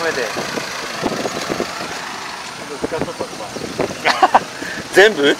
雨で。全部？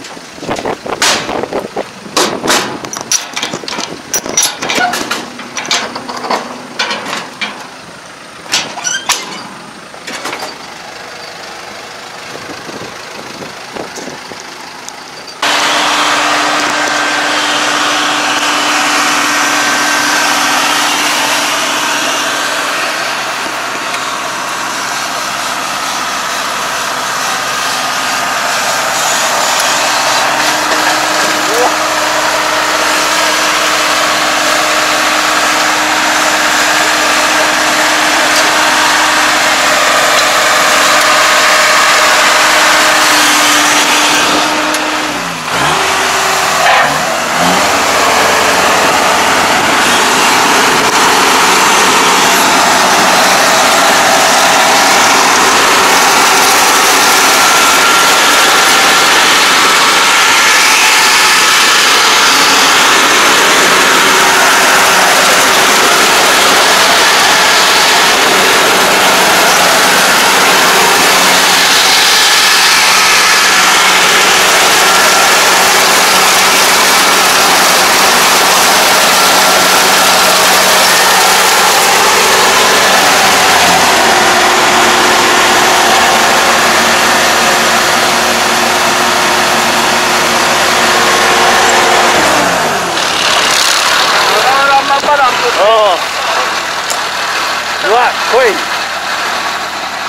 うわ来い。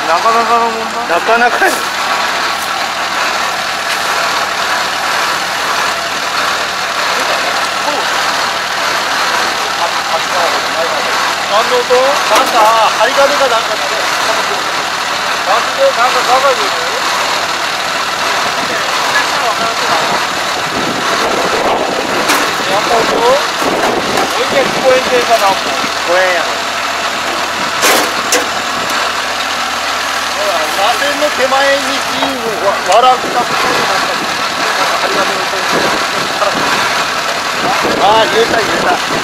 なかなかのもんだなかなかよ。何の音？なんか針金かなんかしてなんでなんかガガ言うやっぱ音？もう一回聞こえんてんかなもう聞こえんやろ車線の手前に金を笑うかなんか針金の音ああ言えた言えた。